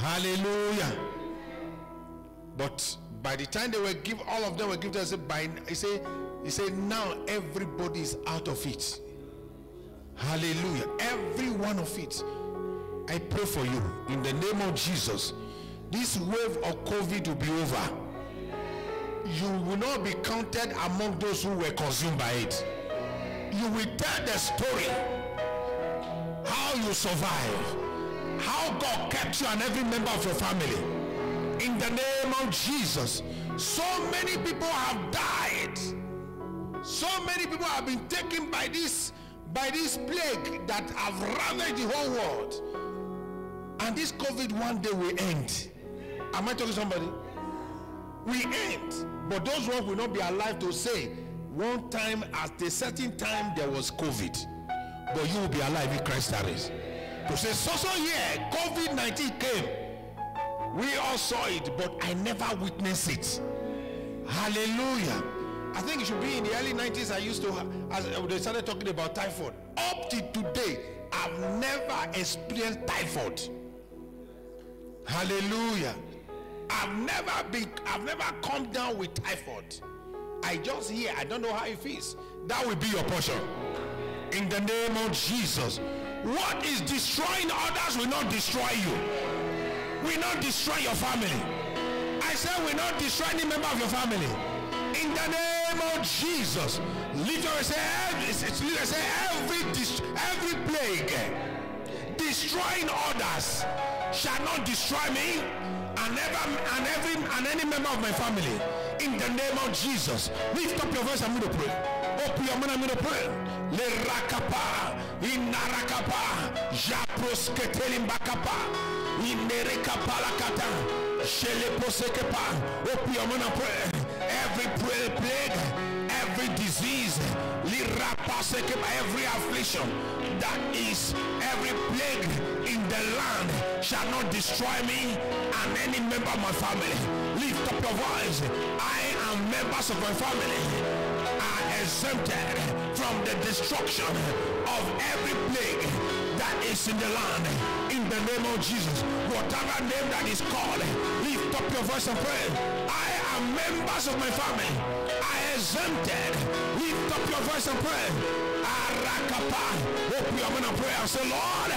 Hallelujah. But by the time they were give all of them were given, I said, by he said, he said, now everybody is out of it. Hallelujah. Every one of it. I pray for you in the name of Jesus. This wave of COVID will be over. You will not be counted among those who were consumed by it. You will tell the story how you survive, how God kept you and every member of your family. In the name of Jesus. So many people have died. So many people have been taken by this by this plague that have ravaged the whole world. And this COVID one day will end. Am I talking to somebody? We end. But those ones will not be alive to say one time at a certain time there was COVID. But you will be alive in Christ tarries. To say so so yeah, COVID-19 came. We all saw it, but I never witnessed it. Hallelujah. I think it should be in the early 90s. I used to, as uh, they started talking about typhoid. Up to today, I've never experienced typhoid. Hallelujah. I've never been, I've never come down with typhoid. I just hear, I don't know how it feels. That will be your portion. In the name of Jesus. What is destroying others will not destroy you. Will not destroy your family. I said will not destroy any member of your family. In the name of Jesus. Lift your say every, say every, every plague destroying others shall not destroy me and ever and every and any member of my family in the name of Jesus lift up your voice I'm going to pray open your mouth I'm going to pray le rakapa inarakapa. Japrosketelim bakapa inerekapa lakata sheleposekepa your every plague every disease every affliction that is every plague in the land shall not destroy me and any member of my family. Lift up your voice. I and members of my family. Are exempted from the destruction of every plague that is in the land. In the name of jesus whatever name that is called lift up your voice and pray. I am members of my family. I exempted. Lift up your voice and pray. Arakapa. Open your mouth and pray and say lord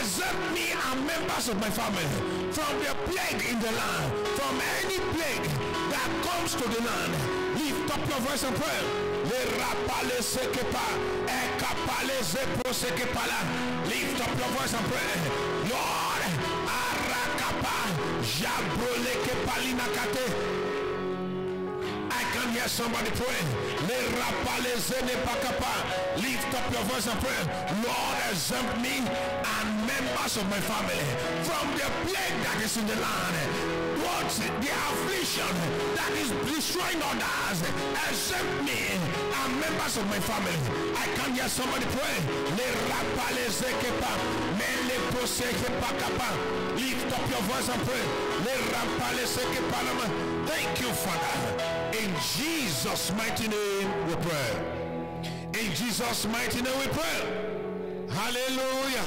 exempt me and members of my family from the plague in the land. From any plague that comes to the land. Lift up your voice and pray lift up your voice and pray lord arakapa jabrole kepalina kate I can hear somebody praying. Lift up your voice and pray. Lord, exempt me and members of my family from the plague that is in the land. What the affliction that is destroying others. Exempt me and members of my family. I can hear somebody pray. Lift up your voice and pray. Thank you, Father. In Jesus' mighty name we pray. In Jesus' mighty name we pray. Hallelujah.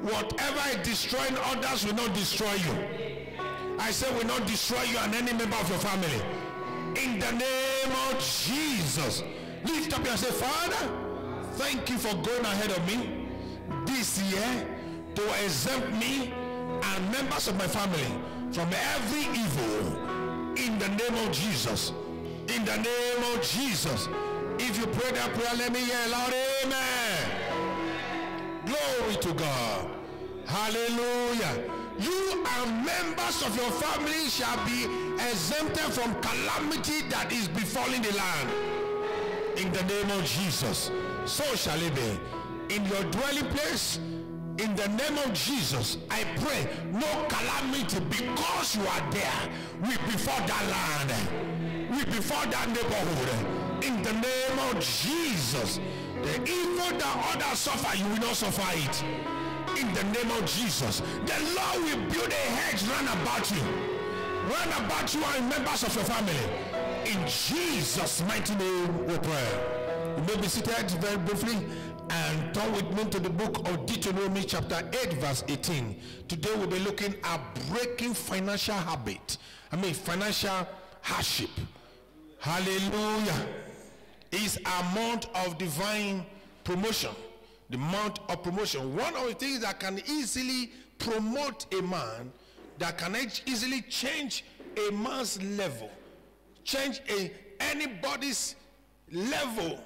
Whatever is destroying others will not destroy you. I say we will not destroy you and any member of your family. In the name of Jesus. Lift up and say, Father, thank you for going ahead of me this year to exempt me and members of my family from every evil in the name of Jesus. In the name of Jesus. If you pray that prayer, let me hear loud amen. Glory to God. Hallelujah. You and members of your family shall be exempted from calamity that is befalling the land. In the name of Jesus. So shall it be. In your dwelling place, in the name of Jesus, I pray no calamity because you are there. We before that land. We before that neighborhood. In the name of Jesus. The evil that others suffer, you will not suffer it. In the name of Jesus. The Lord will build a hedge round about you. Round about you and members of your family. In Jesus' mighty name we pray. You may be seated very briefly. and turn with me to the book of Deuteronomy chapter 8 verse 18. Today we'll be looking at breaking financial habit. I mean financial hardship. Hallelujah. Is a month of divine promotion. The mount of promotion. One of the things that can easily promote a man, that can easily change a man's level, change a, anybody's level,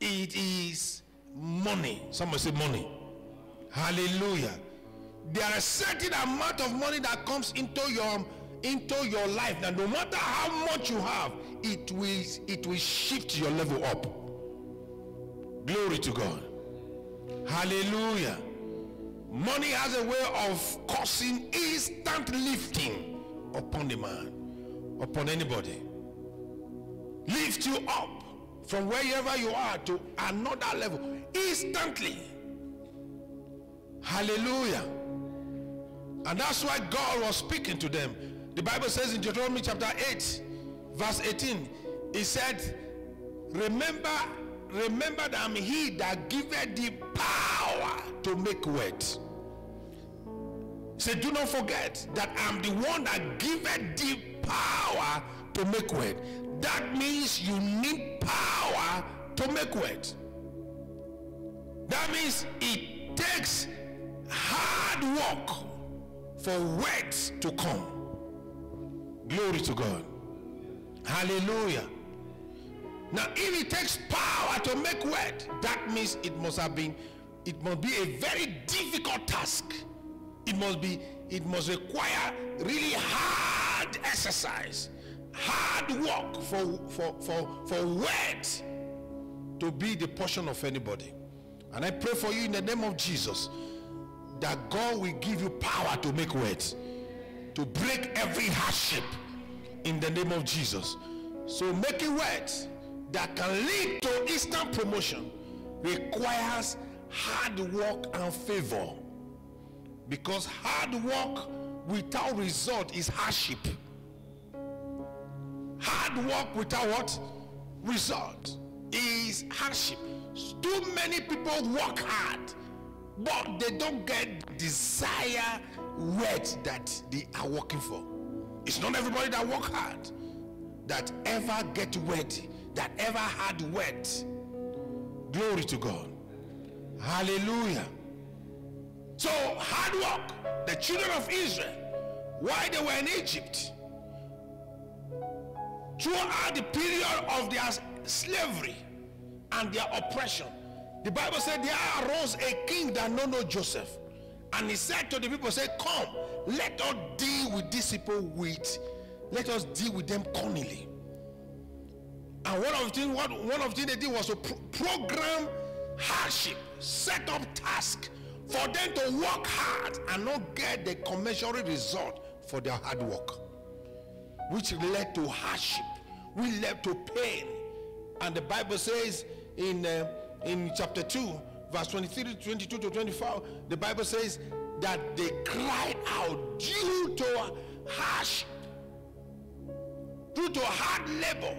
it is money. Someone say money. Hallelujah. There are a certain amount of money that comes into your into your life that no matter how much you have, it will it will shift your level up. Glory to God. Hallelujah. Money has a way of causing instant lifting upon the man, upon anybody. Lift you up from wherever you are to another level instantly. Hallelujah. And that's why God was speaking to them. The Bible says in Deuteronomy chapter 8, verse 18, He said, Remember, remember that I'm he that giveth the power to make wealth. Say, do not forget that I'm the one that giveth the power to make wealth. That means you need power to make wealth. That means it takes hard work for wealth to come. Glory to God. Hallelujah. Now, if it takes power to make wealth, that means it must have been, it must be a very difficult task. It must be, it must require really hard exercise hard work for, for, for, for words to be the portion of anybody. And I pray for you in the name of Jesus that God will give you power to make words, to break every hardship in the name of Jesus. So making words that can lead to instant promotion requires hard work and favor. Because hard work without result is hardship. Hard work without what? Result is hardship. Too many people work hard, but they don't get desire words that they are working for. It's not everybody that work hard that ever get word, that ever had word. Glory to God. Hallelujah. So hard work. The children of Israel, while they were in Egypt, throughout the period of their slavery and their oppression the bible said there arose a king that no know joseph and he said to the people say come let us deal with these people with let us deal with them cunningly and one of the things one of the things they did was to pro program hardship set up task for them to work hard and not get the commensurate result for their hard work which led to hardship, which led to pain. And the Bible says in, uh, in chapter 2, verse 23 22 to 24, the Bible says that they cried out due to harsh, due to hard labor,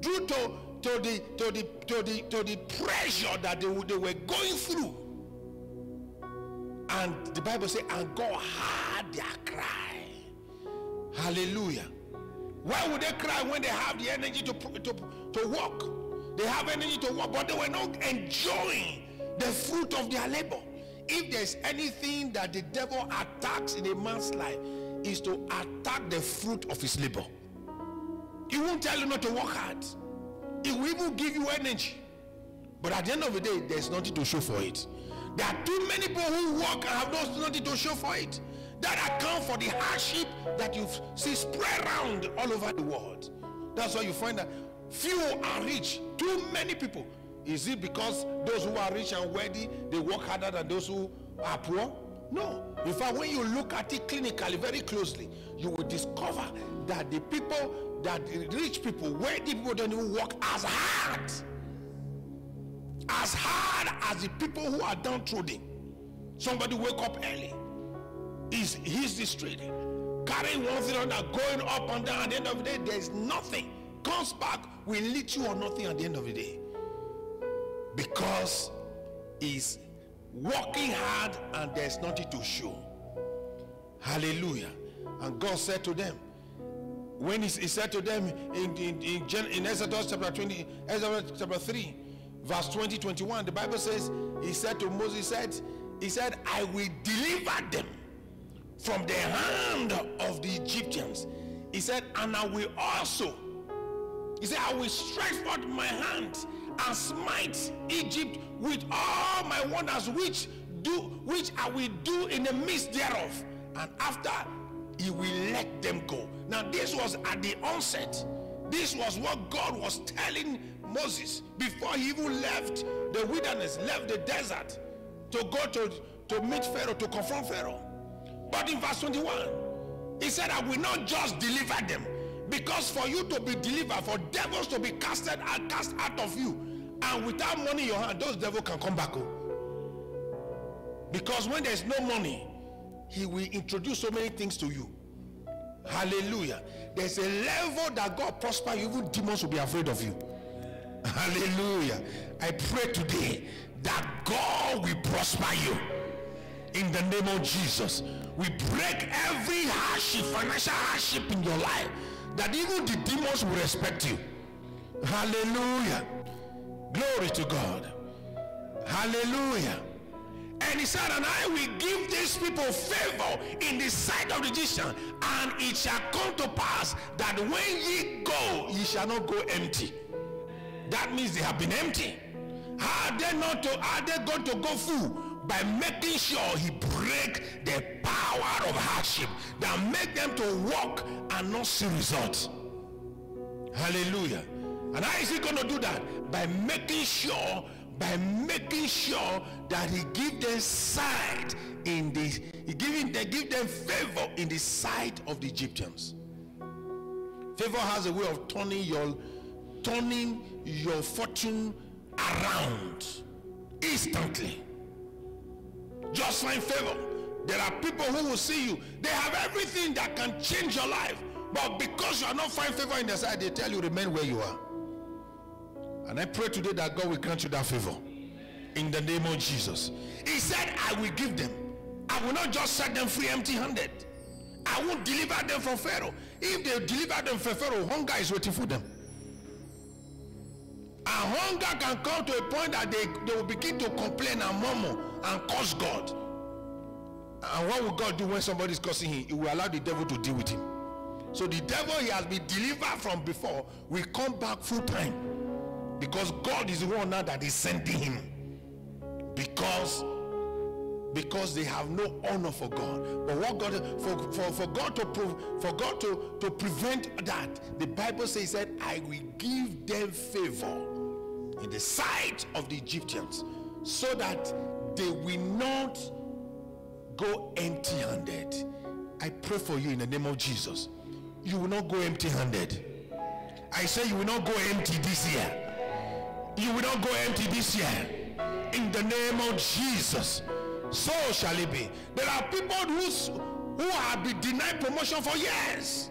due to, to, the, to, the, to, the, to the pressure that they, they were going through. And the Bible says, and God heard their cry. Hallelujah. Why would they cry when they have the energy to, to, to work? They have energy to work, but they were not enjoying the fruit of their labor. If there's anything that the devil attacks in a man's life, is to attack the fruit of his labor. He won't tell you not to work hard. He will even give you energy. But at the end of the day, there's nothing to show for it. There are too many people who work and have nothing to show for it that account for the hardship that you see spread around all over the world. That's why you find that few are rich, too many people. Is it because those who are rich and wealthy they work harder than those who are poor? No. In fact, when you look at it clinically very closely, you will discover that the people, that rich people, wealthy people don't even work as hard, as hard as the people who are downtrodden. Somebody wake up early, is he's street carrying one thing or another going up and down at the end of the day there's nothing comes back will lead you or nothing at the end of the day because is working hard and there's nothing to show. Hallelujah. And God said to them, when he, he said to them in, in, in, in Exodus chapter 20, Exodus chapter 3, verse 20, 21, the Bible says, he said to Moses, he said, he said, I will deliver them from the hand of the Egyptians. He said, and I will also, he said, I will stretch forth my hand and smite Egypt with all my wonders which do which I will do in the midst thereof. And after he will let them go. Now, this was at the onset. This was what God was telling Moses before he even left the wilderness, left the desert to go to, to meet Pharaoh, to confront Pharaoh. But in verse 21, he said, I will not just deliver them. Because for you to be delivered, for devils to be casted and cast out of you, and without money in your hand, those devils can come back home. Because when there's no money, he will introduce so many things to you. Hallelujah. There's a level that God prosper you, even demons will be afraid of you. Hallelujah. I pray today that God will prosper you in the name of Jesus. We break every hardship, financial hardship in your life, that even the demons will respect you. Hallelujah. Glory to God. Hallelujah. And he said, And I will give these people favor in the sight of the Egyptian, and it shall come to pass that when ye go, ye shall not go empty. That means they have been empty. How are they not to are they going to go full? By making sure he break the power of hardship that make them to walk and not see results. Hallelujah. And how is he going to do that? By making sure by making sure that he give them sight in the he giving they give them favor in the sight of the Egyptians. Favor has a way of turning your turning your fortune around instantly. Just find favor. There are people who will see you. They have everything that can change your life. But because you are not finding favor in their sight, they tell you remain where you are. And I pray today that God will grant you that favor. In the name of Jesus. He said, I will give them. I will not just set them free empty handed. I won't deliver them from Pharaoh. If they deliver them from Pharaoh, hunger is waiting for them. And hunger can come to a point that they, they will begin to complain and murmur and curse God. And what will God do when somebody is cursing him? He will allow the devil to deal with him. So the devil he has been delivered from before will come back full time. Because God is the one now that is sending him. Because because they have no honor for God. But what God for, for, for God to prove for God to, to prevent that, the Bible says that I will give them favor in the sight of the Egyptians so that they will not go empty-handed. I pray for you in the name of Jesus. You will not go empty-handed. I say you will not go empty this year. You will not go empty this year. In the name of Jesus. So shall it be. There are people who's, who have been denied promotion for years.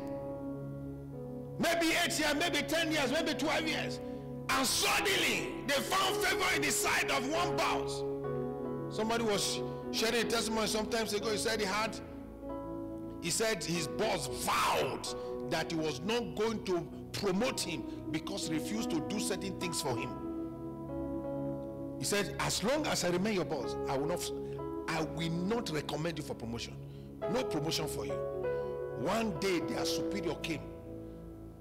Maybe eight years, maybe 10 years, maybe 12 years. And suddenly they found favor in the sight of one boss. Somebody was sharing a testimony sometimes ago. He said he had, he said his boss vowed that he was not going to promote him because he refused to do certain things for him. He said, as long as I remain your boss, I will not I will not recommend you for promotion. No promotion for you. One day their superior came.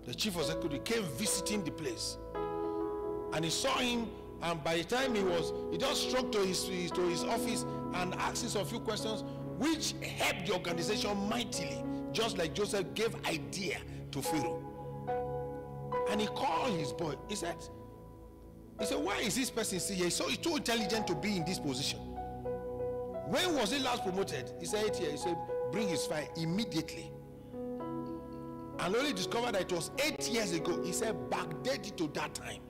The chief executive came visiting the place. And he saw him and by the time he was he just struck to his, to his office and asked him a few questions which helped the organization mightily just like joseph gave idea to pharaoh and he called his boy he said he said why is this person still here? So he's too intelligent to be in this position. When was he last promoted? He said eight years. He said bring his file immediately. And only discovered that it was eight years ago. He said backdate to that time.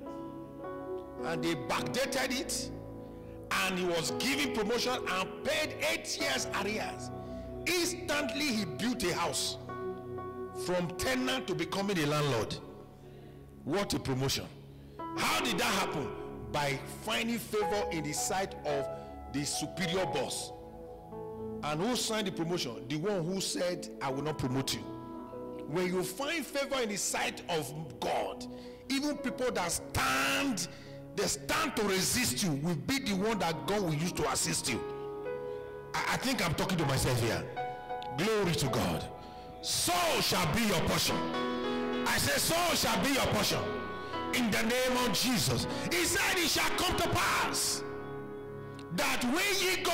And they backdated it. And he was given promotion and paid eight years arrears. Instantly he built a house from tenant to becoming a landlord. What a promotion how did that happen by finding favor in the sight of the superior boss. And who signed the promotion? The one who said, I will not promote you. When you find favor in the sight of God, even people that stand, they stand to resist you, will be the one that God will use to assist you. I, I think I'm talking to myself here. Glory to God. So shall be your portion. I say, so shall be your portion. In the name of Jesus. He said, it shall come to pass that when ye go,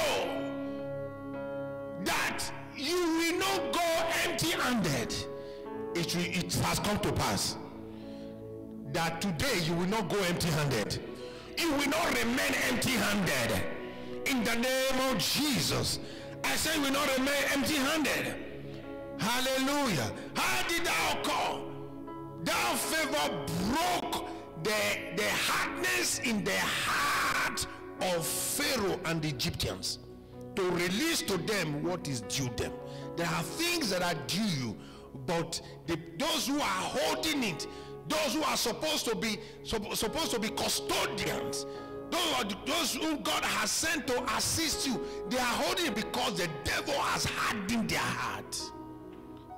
that you will not go empty-handed. It, will, it has come to pass that today you will not go empty-handed. You will not remain empty-handed. In the name of Jesus. I say you will not remain empty-handed. Hallelujah. How did that occur? That favor broke the, the hardness in the heart of Pharaoh and the Egyptians to release to them what is due them. There are things that are due you, but the, those who are holding it, those who are supposed to be supposed to be custodians, those, those whom God has sent to assist you, they are holding it because the devil has hardened their heart.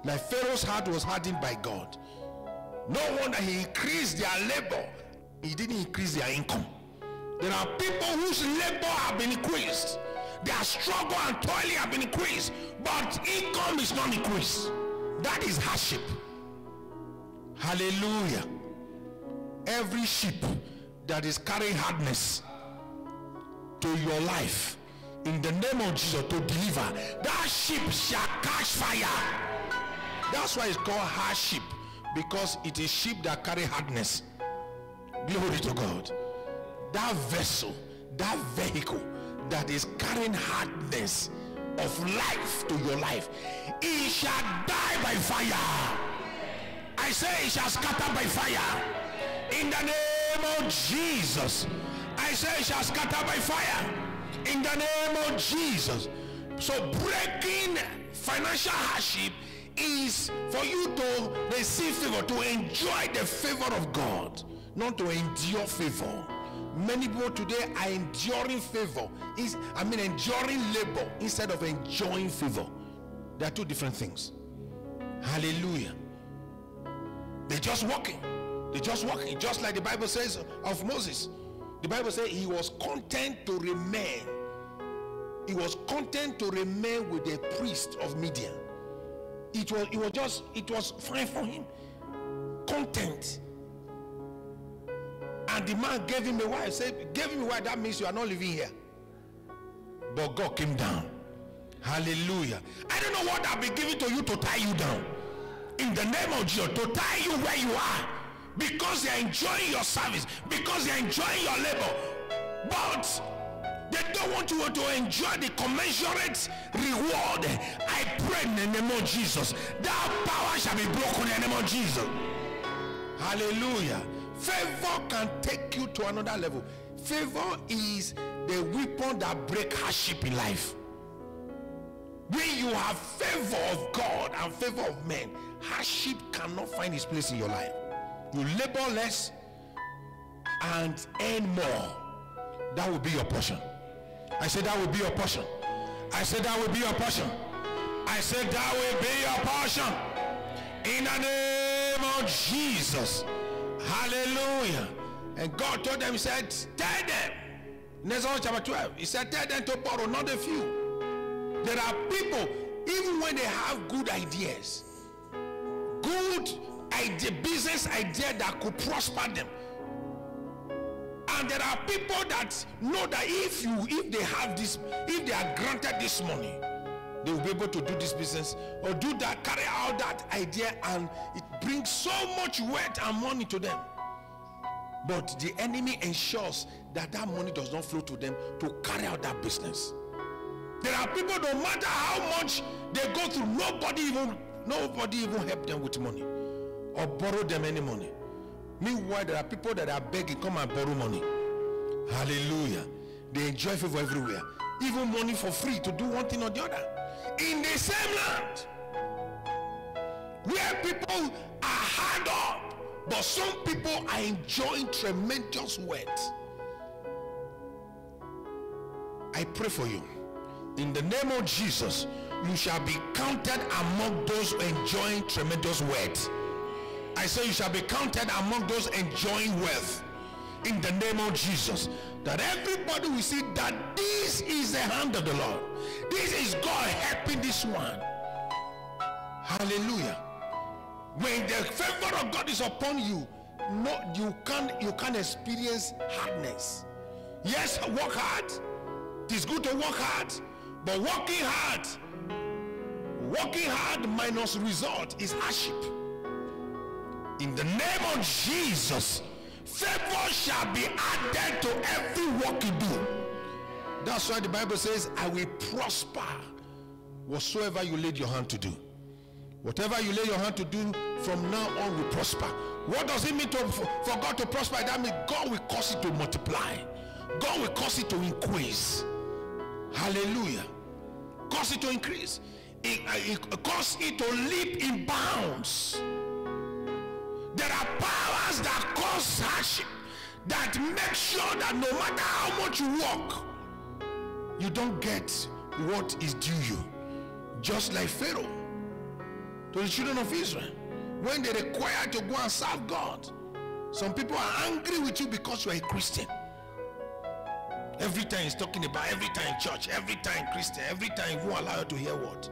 Like Pharaoh's heart was hardened by God. No wonder he increased their labor. He didn't increase their income. There are people whose labor have been increased. Their struggle and toiling have been increased. But income is not increased. That is hardship. Hallelujah. Every sheep that is carrying hardness to your life in the name of Jesus to deliver, that sheep shall catch fire. That's why it's called hardship because it is sheep that carry hardness. Glory to God. That vessel, that vehicle that is carrying hardness of life to your life, it shall die by fire. I say it shall scatter by fire. In the name of Jesus. I say it shall scatter by fire. In the name of Jesus. So breaking financial hardship is for you to receive favor, to enjoy the favor of God, not to endure favor. Many people today are enduring favor. Is I mean enduring labor instead of enjoying favor. They are two different things. Hallelujah. They're just walking. They're just walking. Just like the Bible says of Moses. The Bible says he was content to remain. He was content to remain with the priest of Midian it was it was just it was fine for him. Content. And the man gave him a wife said gave him a wife that means you are not living here. But god came down. Hallelujah. I don't know what i've been giving to you to tie you down. In the name of jesus to tie you where you are. Because you're enjoying your service. Because you're enjoying your labor. But they don't want you to enjoy the commensurate reward. I pray in the name of Jesus. That power shall be broken in the name of Jesus. Hallelujah. Favor can take you to another level. Favor is the weapon that break hardship in life. When you have favor of God and favor of men, hardship cannot find its place in your life. You labor less and earn more. That will be your portion. I said that will be your portion. I said that will be your portion. I said that will be your portion. In the name of Jesus. Hallelujah. And God told them, He said, tell them. Next chapter 12. He said, tell them to borrow, not a few. There are people, even when they have good ideas, good idea, business idea that could prosper them and there are people that know that if you if they have this if they are granted this money they will be able to do this business or do that carry out that idea and it brings so much wealth and money to them. But the enemy ensures that that money does not flow to them to carry out that business. There are people no matter how much they go through nobody even nobody even help them with money or borrow them any money. Meanwhile, there are people that are begging, come and borrow money. Hallelujah. They enjoy favor everywhere. Even money for free to do one thing or the other. In the same land. Where people are hard up. But some people are enjoying tremendous wealth. I pray for you. In the name of Jesus, you shall be counted among those enjoying tremendous wealth. I say you shall be counted among those enjoying wealth. In the name of Jesus, that everybody will see that this is the hand of the Lord. This is God helping this one. Hallelujah. When the favor of God is upon you, no, you can't you can't experience hardness. Yes, work hard. It is good to work hard, but working hard, working hard minus result is hardship. In the name of Jesus, favor shall be added to every work you do. That's why the Bible says, I will prosper whatsoever you laid your hand to do. Whatever you lay your hand to do from now on will prosper. What does it mean to, for, God to prosper? That means God will cause it to multiply. God will cause it to increase. Hallelujah. Cause it to increase. It, uh, it cause it to leap in bounds. There are powers that cause hardship that make sure that no matter how much you work, you don't get what is due you. Just like Pharaoh to the children of Israel when they require to go and serve God. Some people are angry with you because you are a Christian. Every time he's talking about every time church, every time Christian, every time who allow you to hear what.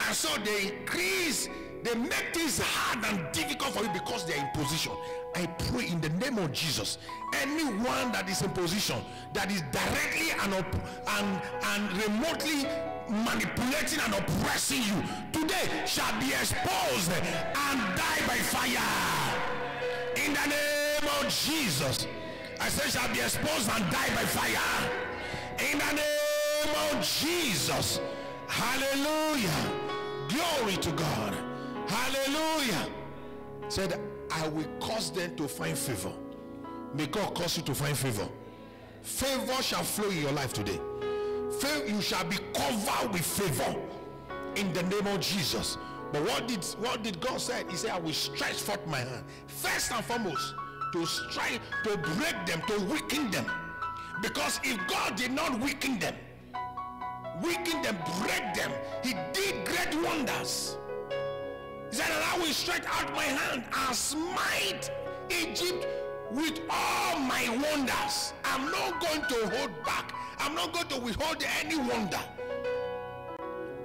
And so they increase, they make things hard and difficult for you because they're in position. I pray in the name of Jesus, anyone that is in position that is directly and and, and remotely manipulating and oppressing you today shall be exposed and die by fire. In the name of jesus i say shall be exposed and die by fire. In the name of jesus hallelujah. Glory to god hallelujah said i will cause them to find favor may god cause you to find favor favor shall flow in your life today you shall be covered with favor in the name of Jesus. But what did what did God say? He said, I will stretch forth my hand. First and foremost, to strike, to break them, to weaken them. Because if God did not weaken them, weaken them, break them, he did great wonders. He said, and I will stretch out my hand and smite Egypt with all my wonders. I'm not going to hold back. I'm not going to withhold any wonder.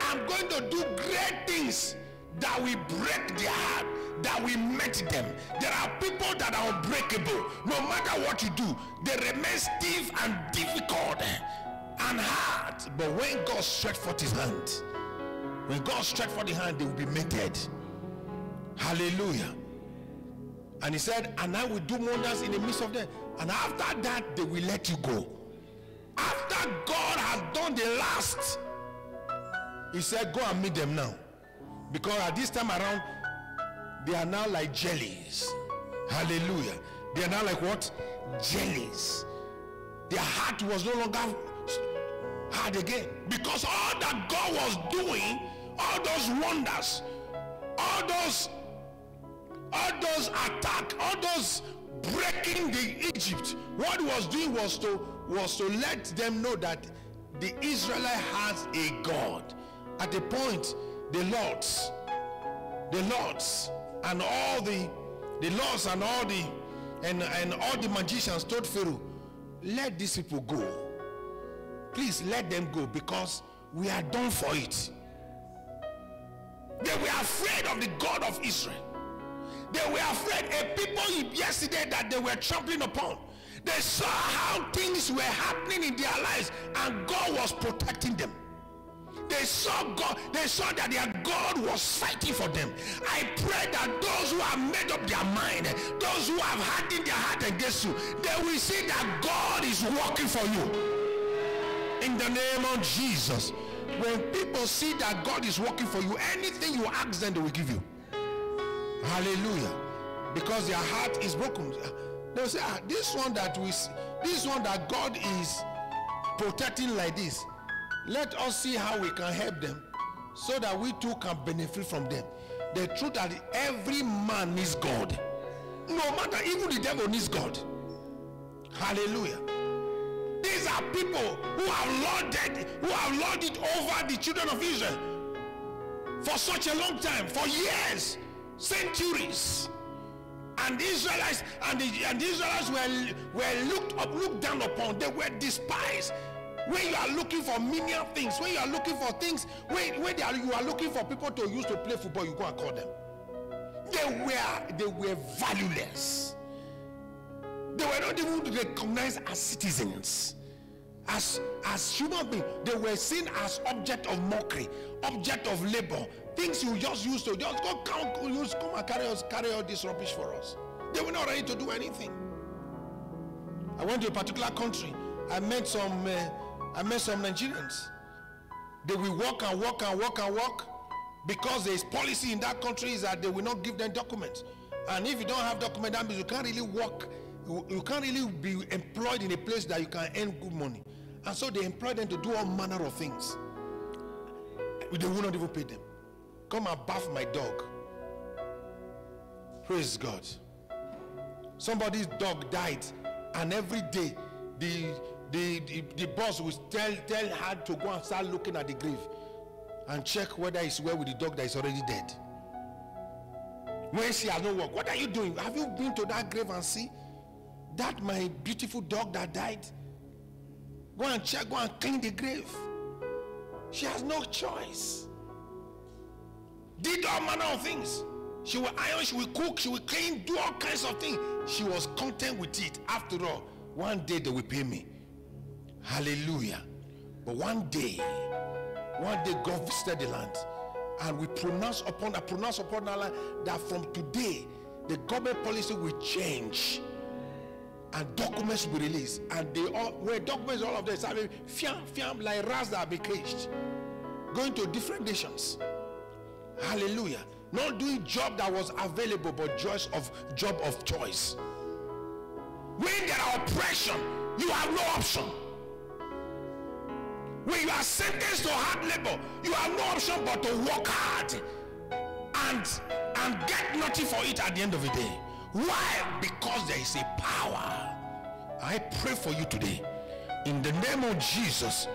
I'm going to do great things that will break their heart, that will melt them. There are people that are unbreakable. No matter what you do, they remain stiff and difficult and hard. But when God stretch forth his hand, when God stretch forth his hand, they will be melted. Hallelujah. And he said, and I will do wonders in the midst of them. And after that, they will let you go. After God has done the last, he said, Go and meet them now. Because at this time around, they are now like jellies. Hallelujah. They are now like what? Jellies. Their heart was no longer hard again. Because all that God was doing, all those wonders, all those all those attack, all those breaking the Egypt, what was doing was to was to let them know that the Israelite has a God. At the point, the lords, the lords, and all the the lords and all the and and all the magicians told Pharaoh, let these people go. Please let them go because we are done for it. They were afraid of the God of Israel. They were afraid a people yesterday that they were trampling upon. They saw how things were happening in their lives and God was protecting them. They saw God, they saw that their God was fighting for them. I pray that those who have made up their mind, those who have hardened their heart against you, they will see that God is working for you. In the name of Jesus. When people see that God is working for you, anything you ask them, they will give you. Hallelujah. Because their heart is broken. They'll say, ah, this one that we this one that God is protecting like this. Let us see how we can help them so that we too can benefit from them. The truth that every man needs God. No matter, even the devil needs God. Hallelujah. These are people who have lorded, who have lorded over the children of Israel for such a long time, for years, centuries. And Israelites and the, and the Israelites were, were looked up, looked down upon. They were despised. When you are looking for menial things, when you are looking for things, when, when are, you are looking for people to use to play football, you go and call them. They were they were valueless. They were not even recognized as citizens, as as human beings. They were seen as object of mockery, object of labor, things you just used to just go count, use come and carry us, carry all this rubbish for us. They were not ready to do anything. I went to a particular country. I met some. Uh, I met some Nigerians. They will walk and walk and walk and walk because there is policy in that country is that they will not give them documents. And if you don't have documents, that means you can't really work. You, you can't really be employed in a place that you can earn good money. And so they employ them to do all manner of things. They will not even pay them. Come bath my dog. Praise God. Somebody's dog died, and every day the the, the, the boss will tell tell her to go and start looking at the grave and check whether it's well with the dog that is already dead. When she has no work, what are you doing? Have you been to that grave and see that my beautiful dog that died? Go and check, go and clean the grave. She has no choice. Did all manner of things. She will iron, she will cook, she will clean, do all kinds of things. She was content with it. After all, one day they will pay me. Hallelujah. But one day, one day God visited the land and we pronounce upon I pronounce upon Allah that from today the government policy will change and documents will be released and they all where documents all of them started fiam fiam like rats that be caged going to different nations hallelujah. Not doing job that was available but choice of job of choice. When there are oppression you have no option. When you are sentenced to hard labor you have no option but to work hard and and get nothing for it at the end of the day. Why? Because there is a power. I pray for you today. In the name of jesus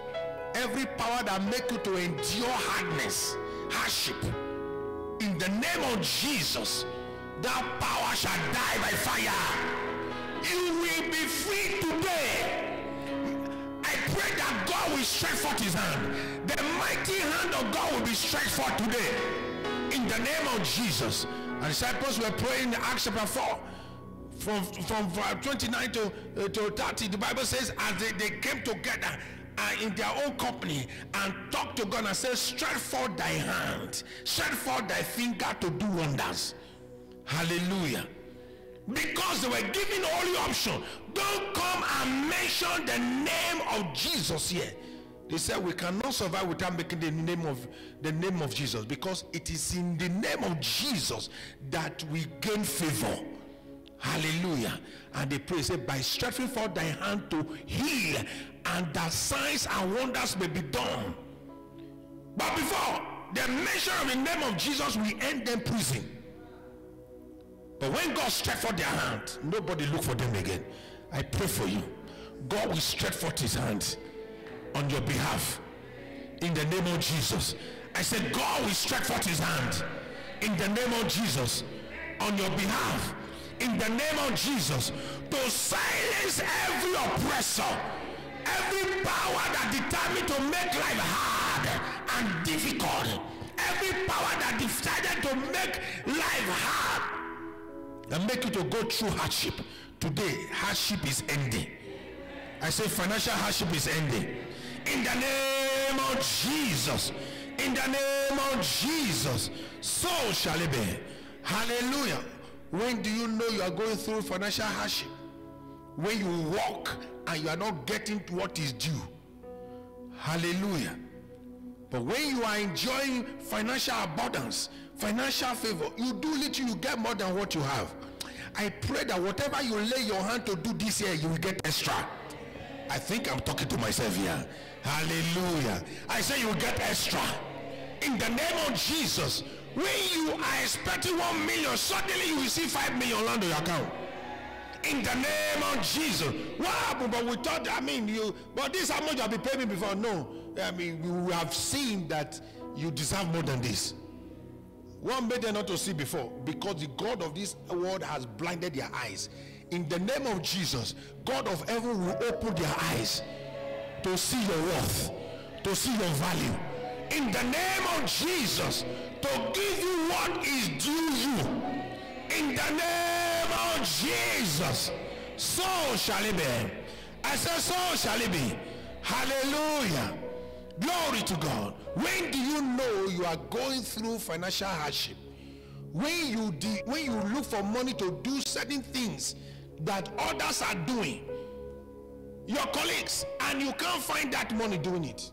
every power that make you to endure hardness hardship in the name of jesus that power shall die by fire you will be free today I pray that God will stretch forth his hand. The mighty hand of God will be stretched forth today. In the name of Jesus. And disciples were praying in Acts chapter 4. From, from 29 to, uh, to 30, the Bible says, as they, they came together uh, in their own company and talk to God and say, stretch forth thy hand, stretch forth thy finger to do wonders. Hallelujah. Because they were given only option don't come and mention the name of jesus here. They said we cannot survive without making the name of the name of jesus because it is in the name of jesus that we gain favor. Hallelujah. And they pray say by stretching forth thy hand to heal and that signs and wonders may be done but before the mention of the name of jesus we end them prison but when God stretch forth their hand, nobody look for them again. I pray for you. God will stretch forth his hand on your behalf. In the name of Jesus. I said, God will stretch forth his hand in the name of Jesus on your behalf. In the name of Jesus to silence every oppressor, every power that determined to make life hard and difficult, every power that decided to make life hard and make you to go through hardship. Today, hardship is ending. I say financial hardship is ending. In the name of Jesus. In the name of Jesus. So shall it be. Hallelujah. When do you know you are going through financial hardship? When you walk and you are not getting what is due. Hallelujah. But when you are enjoying financial abundance, financial favor, you do little, you get more than what you have. I pray that whatever you lay your hand to do this year, you will get extra. I think I'm talking to myself here. Hallelujah. I say you get extra. In the name of Jesus, when you are expecting one million, suddenly you will see five million land on your account. In the name of Jesus. What happened? But we thought, I mean, you, but this how much you have been paying me before? No. I mean, we have seen that you deserve more than this. One them not to see before? Because the God of this world has blinded their eyes. In the name of Jesus, God of heaven will open their eyes to see your worth, to see your value. In the name of Jesus, to give you what is due you. In the name of Jesus, so shall it be. I said, so shall it be. Hallelujah. Glory to God. When do you know you are going through financial hardship? When you when you look for money to do certain things that others are doing, your colleagues, and you can't find that money doing it.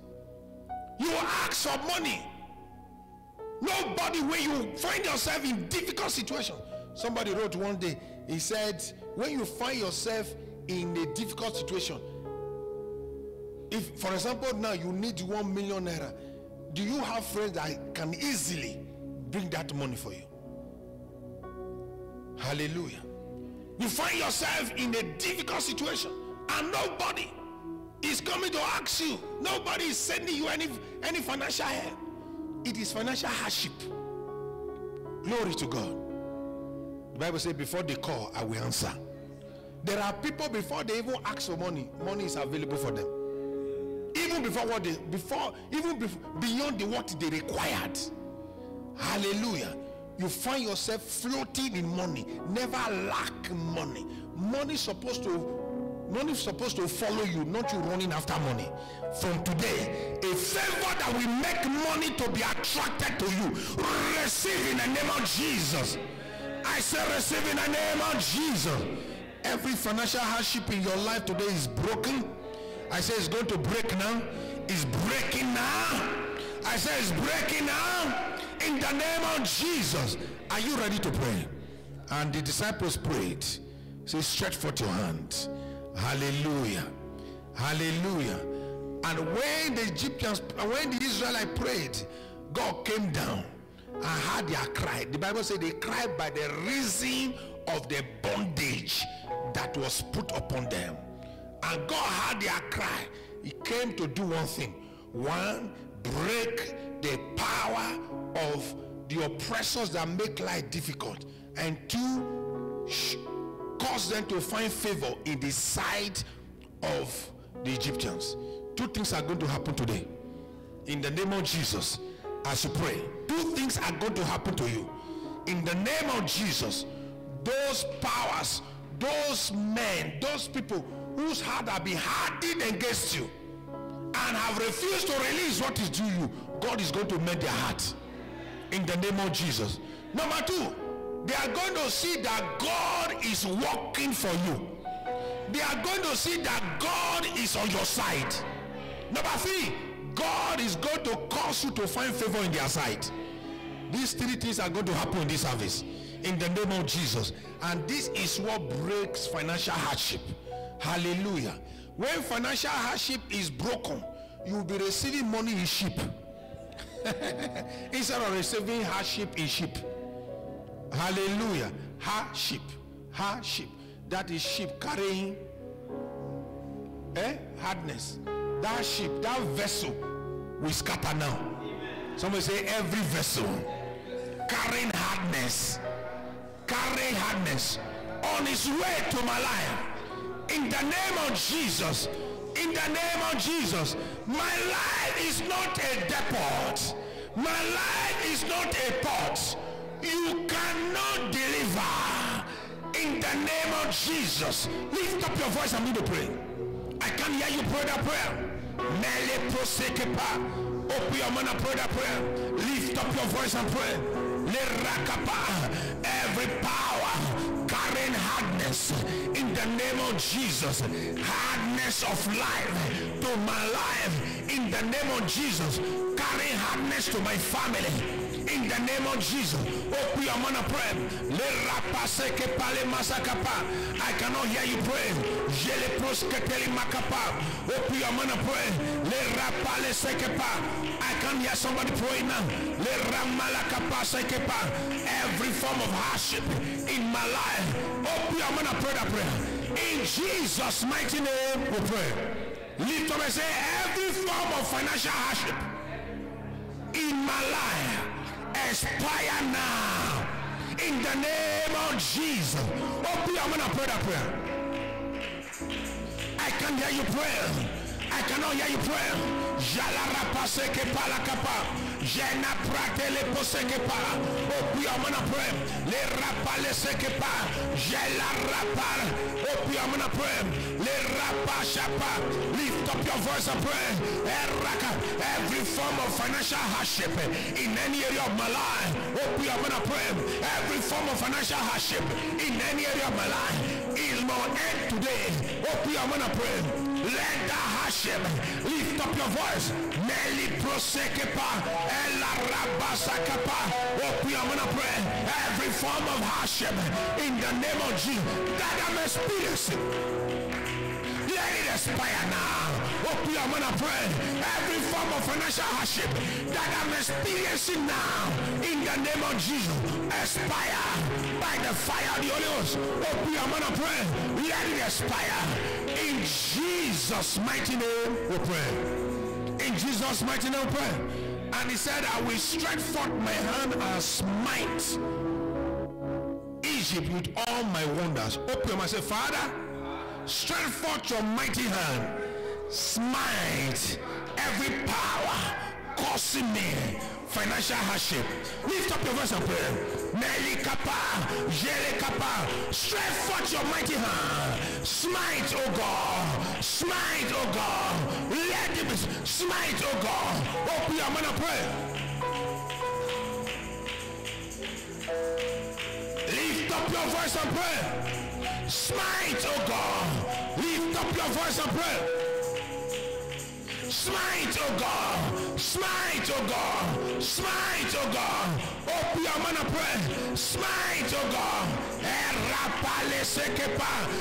You ask for money. Nobody when you find yourself in difficult situation. Somebody wrote one day, he said, when you find yourself in a difficult situation, if for example now you need one million naira, do you have friends that can easily bring that money for you? Hallelujah. You find yourself in a difficult situation and nobody is coming to ask you. Nobody is sending you any, any financial help. It is financial hardship. Glory to God. The Bible says, before they call, I will answer. There are people before they even ask for money, money is available for them. Even before what they before, even beyond the what they required. Hallelujah. You find yourself floating in money, never lack money. Money supposed to money is supposed to follow you, not you running after money. From today, a favor that will make money to be attracted to you, receive in the name of Jesus. I say receive in the name of Jesus. Every financial hardship in your life today is broken. I say it's going to break now. It's breaking now. I say it's breaking now. In the name of Jesus. Are you ready to pray? And the disciples prayed. Say, stretch forth your hand. Hallelujah. Hallelujah. And when the Egyptians, when the Israelites prayed, God came down and heard their cry. The Bible said they cried by the reason of the bondage that was put upon them. And God heard their cry. He came to do one thing. One, break the power of the oppressors that make life difficult. And two, cause them to find favor in the sight of the Egyptians. Two things are going to happen today. In the name of Jesus, as you pray, two things are going to happen to you. In the name of Jesus, those powers, those men, those people whose heart have been hardened against you and have refused to release what is due you, God is going to mend their heart. In the name of Jesus. Number two, they are going to see that God is working for you. They are going to see that God is on your side. Number three, God is going to cause you to find favor in their sight. These three things are going to happen in this service in the name of Jesus. And this is what breaks financial hardship. Hallelujah. When financial hardship is broken, you will be receiving money in sheep instead of receiving hardship in sheep. Hallelujah. Hardship. Hardship. That is sheep carrying eh? hardness. That ship, that vessel will scatter now. Somebody say every vessel carrying hardness, carrying hardness on its way to my life. In the name of Jesus, in the name of Jesus, my life is not a depot. My life is not a port. You cannot deliver. In the name of Jesus, lift up your voice and begin to pray. I can hear you pray that prayer. Mele prosekepa. Open your mouth and pray that prayer. Lift up your voice and pray. Le rakapa. Every power carrying hardness in the name of Jesus. Hardness of life to my life in the name of Jesus. Carrying hardness to my family In the name of Jesus. Open your mouth and pray. Le rapaseke pale masakapa. I cannot hear you pray. Jele prosketeli makapa. Open your mouth and pray. Le rapale sekepa. I can hear somebody pray now. Le ramalakapa sekepa. Every form of hardship in my life. Open your mouth and pray that prayer. In Jesus' mighty name we pray. Lift up and say every form of financial hardship in my life expire now. In the name of Jesus. Open your mouth and pray that prayer. I can hear you pray. I cannot hear you pray. Jalara paseke palakapa. Jena pratele poseke pa. Open your mouth and pray. Le rapale seke pa. Jela rapal. Open your mouth and pray. Lift up your voice and pray. Every form of financial hardship in any area of my life. Open your and pray. Every form of financial hardship in any area of my life is my end today. Open your and pray. Let the hardship lift up your voice. Meli prosekepa. Ela rabasakapa. Open your mouth and pray. Every form of hardship in the name of Jesus that I'm experiencing. Let it expire now. Open your mouth and pray. Every form of financial hardship that I'm experiencing now, in the name of Jesus, expire by the fire of the Holy Ghost. Open your mouth and pray. Let it expire. Jesus' mighty name, we pray. In Jesus' mighty name, we pray. And he said, I will stretch forth my hand and smite Egypt with all my wonders. Open your mouth say, Father, stretch forth your mighty hand, smite every power causing me financial hardship. Lift up your voice and pray. Meli kapa, jele kapa, stretch forth your mighty hand, smite, oh God, smite, oh God, let it be, smite, oh God. Open your mouth and pray. Lift up your voice and pray. Smite, oh God. Lift up your voice and pray. Smite, oh God. Smite, oh God. Smite, oh God. Open your mouth and pray. Smite, oh God.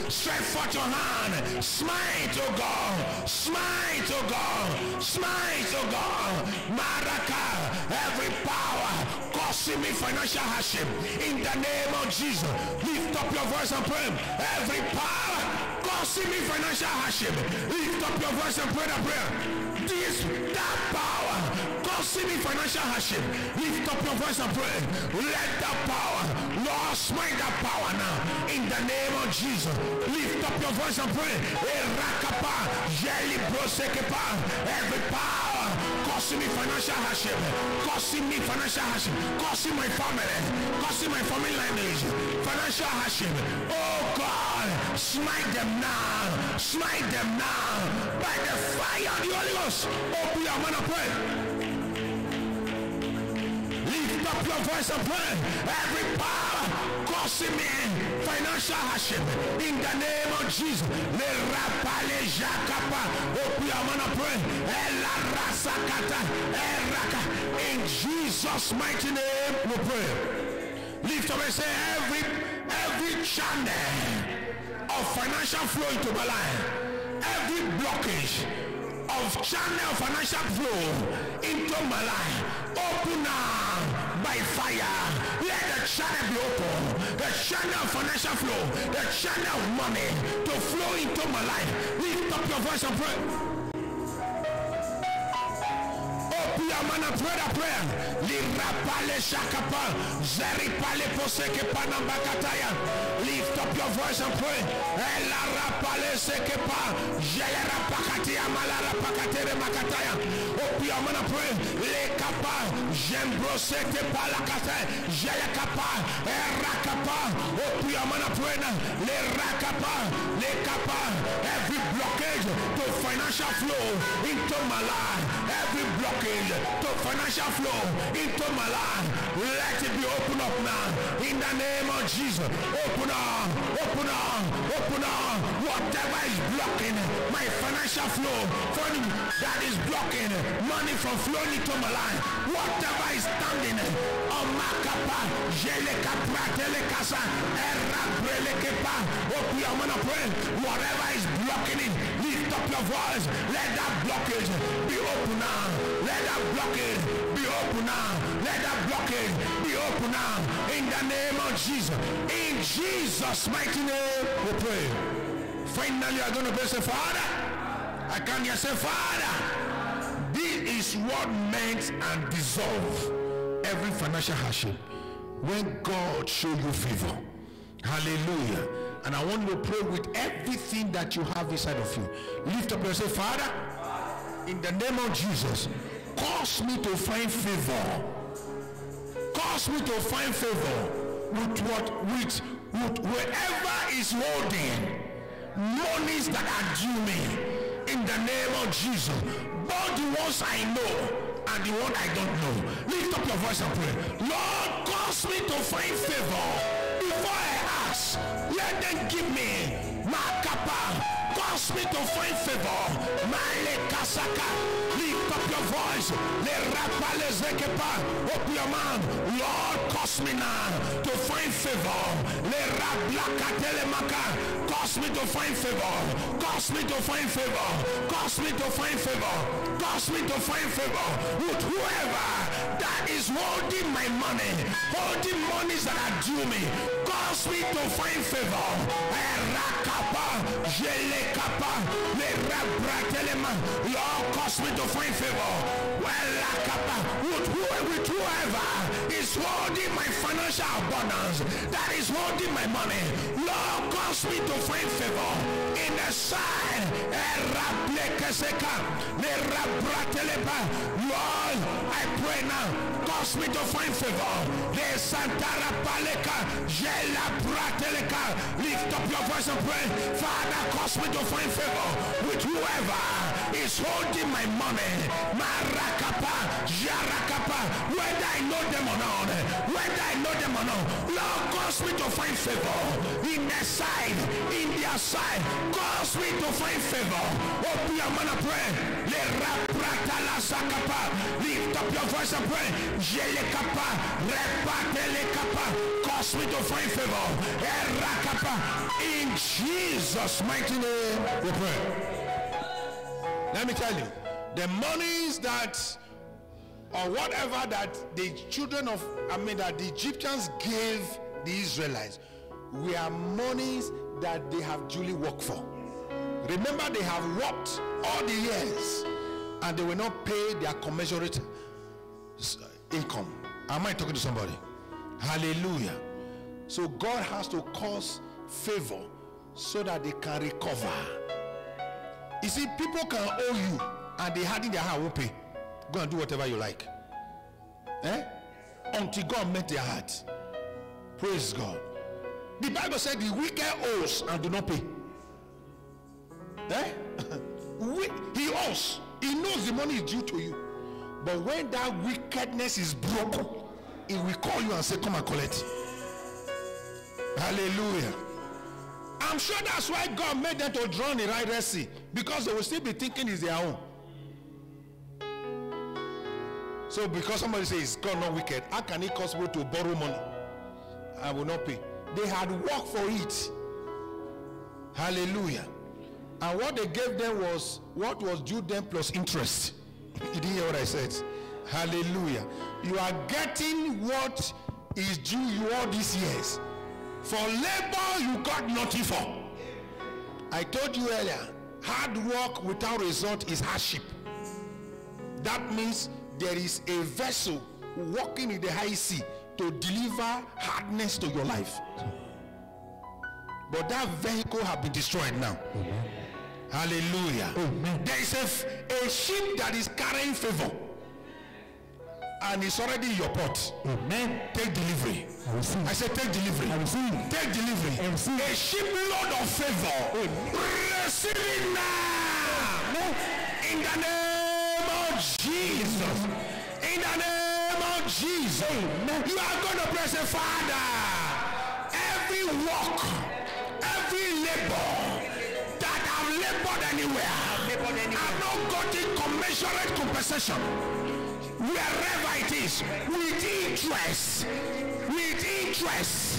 Stretch forth your hand. Smite, oh God. Smite, oh God. Smite, oh God. Maraka. Every power causing me financial hardship. In the name of Jesus. Lift up your voice and pray. Every power causing me financial hardship. Lift up your voice and pray that prayer. This that power causing me financial hardship. Lift up your voice and pray. Let that power, Lord, smite that power now. In the name of Jesus. Lift up your voice and pray. Every power causing me financial hardship, causing me financial hardship, causing my family, causing my family lineage, financial hardship. Oh God, smite them now, smite them now by the fire of the Holy Ghost. Open your mouth and pray. Lift up your voice and pray. Every power causing me financial hardship in the name of Jesus. Le rapale jakapa. Open your mouth and pray. Ela eh, rasakata. Eh, Eraka. In Jesus' mighty name we pray. Lift up and say every every channel of financial flow into my life, every blockage of channel of financial flow into my life, open now by fire. Channel be open. The channel of financial flow, the channel of money to flow into my life. Lift up your voice and pray. Mouth and pray that prayer. Lirapale shakapa. Zeripale poseke panambakataya. Lift up your voice and pray. Ela rapale sekepa. Jelera pakatia malara pakatere makataya. Open your mouth and pray. Lekapa. Jembro seke palakate. Jelekapa. Erakapa. Open your mouth and pray now. Lerakapa. Lekapa. Every blockage to financial flow into my life. Blockage to financial flow into my life. Let it be open up now. In the name of Jesus. Open up. Open up. Open up. Whatever is blocking my financial flow, funding that is blocking money from flowing into my life. Whatever is standing on my kapa, jeleka pratelekasa, erra brelekepa. Open your pray. Whatever is blocking it, your voice. Let that blockage be open now. Let that blockage be open now. Let that blockage be open now. In the name of Jesus. In Jesus' mighty name, we pray. Finally, I'm going to pray, say, Father, I can hear say, Father, this is what meant and dissolve every financial hardship when God show you favor. Hallelujah. And I want you to pray with everything that you have inside of you. Lift up and say, Father, in the name of Jesus, cause me to find favor. Cause me to find favor with what with, with wherever is holding monies that are due me in the name of Jesus. Both the ones I know and the one I don't know. Lift up your voice and pray. Lord, cause me to find favor. Let them give me my kappa. Cause me to find favor. Male kasaka. Lift up your voice. Le rapale zekepa. Open your mouth. Lord, cause me now to find favor. Le rablaka telemaka. Cause me to find favor. Cause me to find favor. Cause me to find favor. Cause me to find favor with whoever that is holding my money, holding monies that are due me. Cause me to find favor. Lord, cause me to find favor. Welakapa, with whoever, is holding my financial abundance, that is holding my money. Lord, cause me to find favor in the side. Lord, I pray now, cause me to find favor. Le santara paleka. Lift up your voice and pray. Father, cause me to find favor with whoever is holding my money. Marakapa, jarakapa, whether I know them or not, whether I know them or not. Lord, cause me to find favor in their side, in their side. Cause me to find favor. Open your mouth and pray. Le. Lift up your voice and pray. Jelekapa, repatelekapa. Cause me to find favor. Erakapa. In Jesus' mighty name, we pray. Let me tell you, the monies that or whatever that the children of I mean that the Egyptians gave the Israelites we are monies that they have duly worked for. Remember, they have worked all the years and they will not pay their commensurate income. Am I talking to somebody? Hallelujah. So God has to cause favor so that they can recover. You see, people can owe you and they had in their heart won't pay. Go and do whatever you like. Eh? Until God met their heart. Praise God. The Bible said the wicked owes and do not pay. Eh? He owes. He knows the money is due to you. But when that wickedness is broken, he will call you and say, Come and collect. Hallelujah. I'm sure that's why God made them to drown in the Red Sea because they will still be thinking it's their own. So because somebody says God not wicked, how can it people to borrow money? I will not pay. They had worked for it. Hallelujah. And what they gave them was what was due them plus interest. you didn't hear what I said? Hallelujah. You are getting what is due you all these years. For labor, you got nothing for. I told you earlier, hard work without result is hardship. That means there is a vessel walking in the high sea to deliver hardness to your life. But that vehicle has been destroyed now. Hallelujah. There is a, a ship that is carrying favor. And it's already in your port. Amen. Take delivery. I. I said take delivery. I. Take delivery. I. A shipload of favor. Receive it now. In the name Jesus. In the name of Jesus, you are going to bless say, Father, every work, every labor that I've labored anywhere, I've not got gotten commensurate compensation. Wherever it is, with interest, with interest.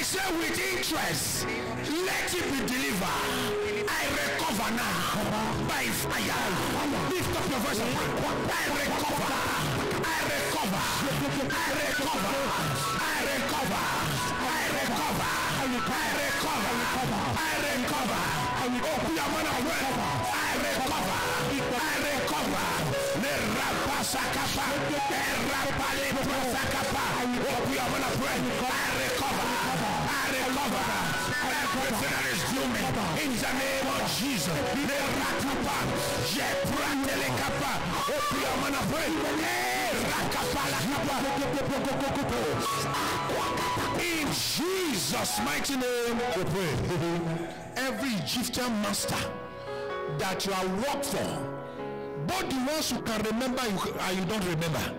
I say with interest, let it be delivered. I recover now by fire. Lift up your voice. I recover. I recover. I recover. I recover. I recover. I recover. I recover. Open your mouth and pray. I recover. I recover. Le rapasakapa. Le rapale prasakapa. Open your mouth and pray. That is. In the name of Jesus. Le rakapa. Je pratele kapa. Open your mouth and pray. Le rakapa la. In Jesus' mighty name we pray. Every Egyptian master that you are worked for, both the ones who can remember you and you don't remember,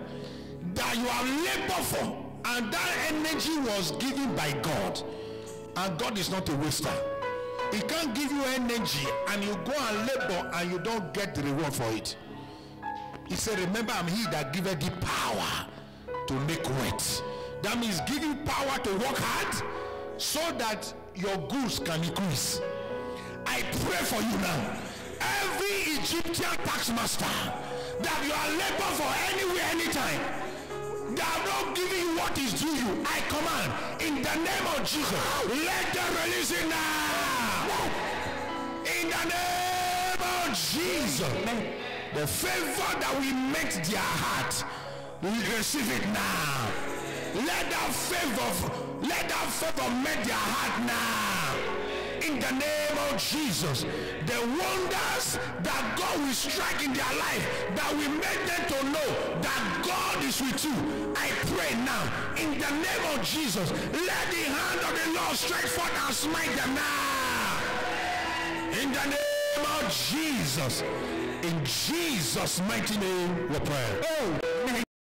that you have labored for, and that energy was given by God, and God is not a waster. He can't give you energy and you go and labor and you don't get the reward for it. He said, Remember, I'm he that giveth thee power to make wealth. That means giving power to work hard so that your goods can increase. I pray for you now. Every Egyptian tax master that you are labor for anywhere, anytime, they are not giving you what is due you. I command in the name of Jesus, let them release it now. In the name of Jesus, the favor that we met their heart, we receive it now. Let that favor, let that favor make their heart now. In the name of Jesus, the wonders that God will strike in their life, that will make them to know that God is with you. I pray now, in the name of Jesus, let the hand of the Lord strike forth and smite them now. In the name of Jesus, in Jesus' mighty name, we pray. Oh.